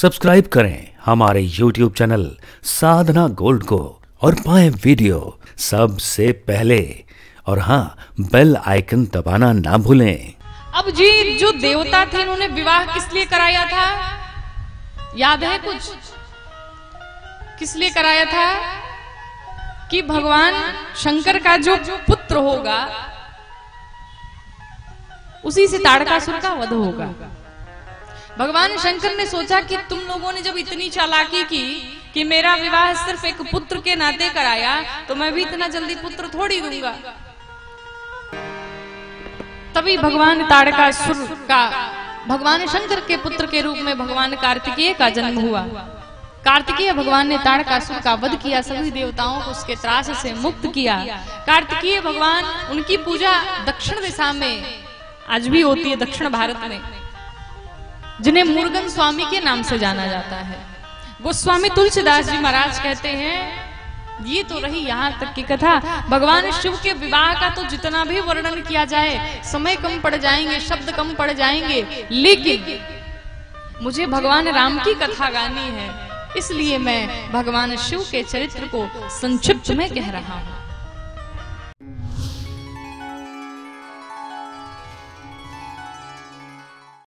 Subscribe करें हमारे YouTube channel साधना gold को और पाएँ वीडियो सबसे पहले। और हाँ बेल आइकन दबाना ना भूलें। अब जी, जो देवता थे, इन्होंने विवाह किस लिए कराया था? याद है कुछ? किस लिए कराया था? कि भगवान शंकर का जो पुत्र होगा, उसी से ताड़कासुर का वध होगा। भगवान शंकर ने सोचा कि तुम लोगों ने जब इतनी चालाकी की कि मेरा विवाह सिर्फ़ एक पुत्र के नाते कराया तो मैं भी इतना जल्दी पुत्र थोड़ी दूँगा। तभी भगवान ताड़कासुर का, भगवान शंकर के पुत्र के रूप में भगवान कार्तिकेय का जन्म हुआ। कार्तिकीय भगवान ने ताड़कासुर का वध किया, सभी देवताओं को उसके त्रास से मुक्त किया। कार्तिकीय भगवान, उनकी पूजा दक्षिण दिशा में, आज भी होती है दक्षिण भारत में। जिन्हें मुर्गन स्वामी के नाम से जाना जाता है। गोस्वामी तुलसीदास जी महाराज कहते हैं, ये तो रही यहाँ तक की कथा। भगवान शिव के विवाह का तो जितना भी वर्णन किया जाए, समय कम पड़ जाएँगे, शब्द कम पड़ जाएँगे, लेकिन मुझे भगवान राम की कथा गानी है। इसलिए मैं भगवान शिव के चरित्र को संक्षिप्त में कह रहा हूँ।